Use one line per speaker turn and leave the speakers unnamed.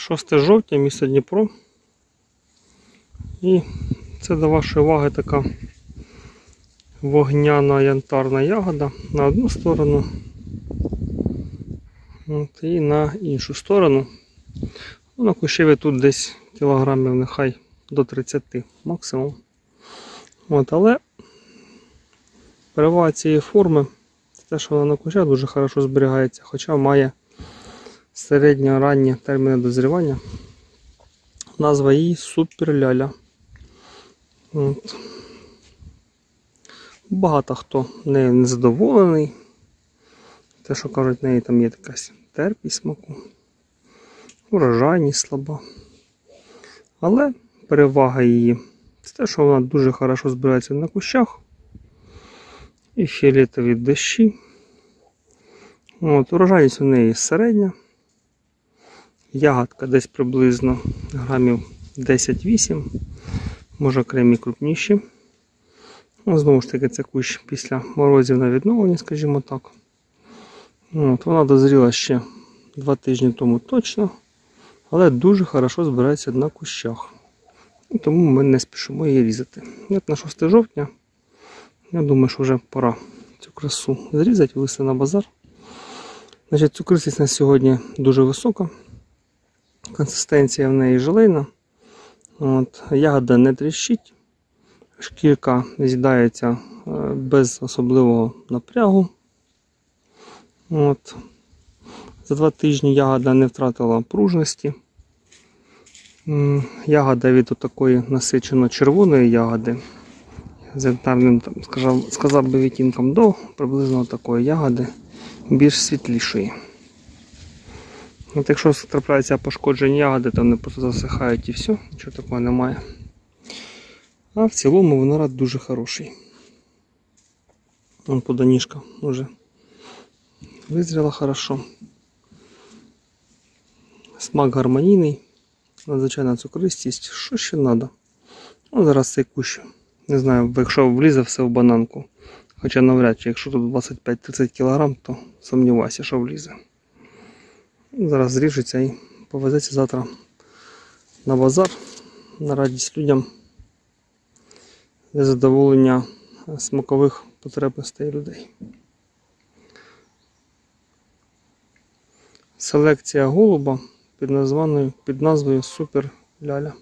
6 жовтня, місто Дніпро. І це до вашої уваги така вогняна янтарна ягода на одну сторону. От, і на іншу сторону. Ну, на кущеві тут десь кілограмів нехай до 30 максимум. От, але перевага цієї форми це те, що вона на кущах дуже хорошо зберігається, хоча має середньо-ранні терміни дозрівання. Назва її суперляля. От. Багато хто нею не задоволений. Те, що кажуть, в неї там є якась терпість смаку, урожайність слаба. Але перевага її це те, що вона дуже хорошо збирається на кущах і фіолетові дощі. От, урожайність у неї середня. Ягодка десь приблизно грамів 10-8, може окремі крупніші. Ну, знову ж таки, це кущ після морозів на відновленні, скажімо так. От, Вона дозріла ще 2 тижні тому точно, але дуже хорошо збирається на кущах. І тому ми не спішимо її різати. От на 6 жовтня, я думаю, що вже пора цю красу зрізати, вивести на базар. Значить, Цукристість на сьогодні дуже висока. Консистенція в неї желейна. От, Ягода не тріщить, шкірка з'їдається е, без особливого напрягу. От. За два тижні ягода не втратила пружності. Ягода від такої насичено червоної ягоди. З янтарним, сказав, сказав би відтінком до приблизно такої ягоди більш світлішої. От Якщо трапляються пошкоджені ягоди, то вони просто засихають і все, нічого такого немає. А в цілому виноград дуже хороший. Вон поданіжка вже визріла хорошо. Смак гармонійний, надзвичайна цукристість. Що ще треба? Ну, зараз цей кущ. Не знаю, якщо влізе все в бананку. Хоча навряд чи, якщо тут 25-30 кг, то сумніваюся, що влізе. Зараз зріжеться і повезеться завтра на базар на радість людям для задоволення смакових потребностей людей. Селекція голуба під названою під назвою Супер Ляля.